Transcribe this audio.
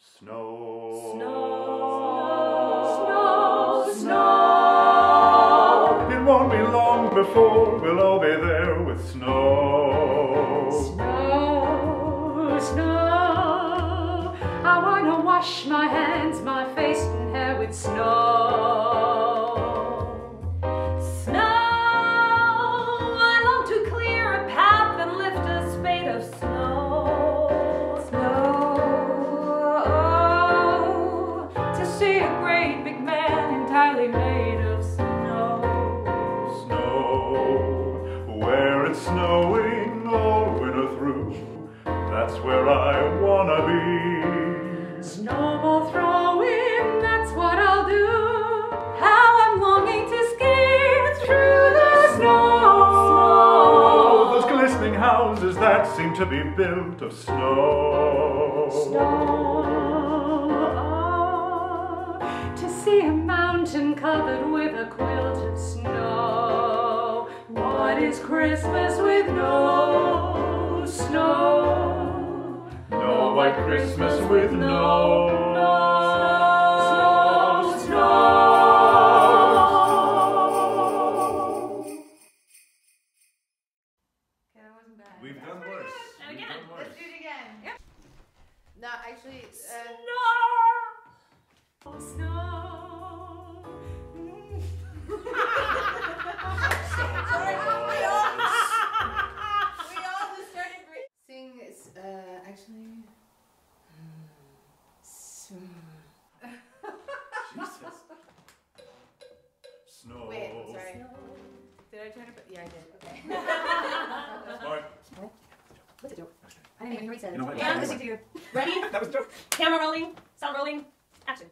Snow. Snow, snow. Snow. It won't be long before we'll all be there with snow. Snow, snow. I wanna wash my hands, my face entirely made of snow. Snow. Where it's snowing all winter through. That's where I wanna be. Snowball throwing, that's what I'll do. How I'm longing to ski through the snow. Oh, those glistening houses that seem to be built of snow. Snow. Mountain covered with a quilt of snow. What is Christmas with no snow? No white Christmas with no snow, snow. Okay, that wasn't bad. We've done worse. And We've again. done worse. Let's do it again. No, actually, uh, Snow. I try to put? Yeah, I did. Okay. Smart. What's a joke? I didn't even hear what he said. You know what? Yeah, I'm listening to you. Ready? That was dope. Camera rolling, sound rolling, action.